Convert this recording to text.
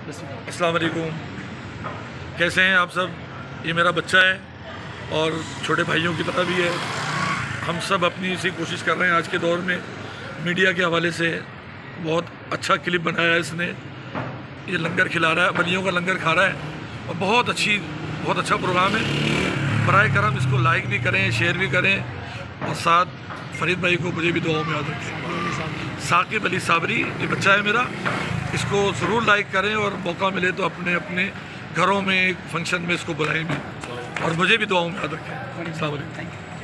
अस्सलाम वालेकुम। कैसे हैं आप सब? ये मेरा बच्चा है और छोटे भाइयों की तरह भी है। हम सब अपनी इसी कोशिश कर रहे हैं आज के दौर में मीडिया के हवाले से बहुत अच्छा क्लिप बनाया है इसने। ये लंगर खिला रहा है, बलियों का लंगर खा रहा है और बहुत अच्छी, बहुत अच्छा प्रोग्राम है। बर करम इसको लाइक भी करें शेयर भी करें और साथ फरीद भाई को मुझे भी दुआओं में याद रखें। साकिब अली साबरी, ये बच्चा है मेरा। इसको ज़रूर लाइक करें और मौका मिले तो अपने अपने घरों में फ़ंक्शन में इसको बुलाएँ भी और मुझे भी दुआओं में याद रखें। अलैक्म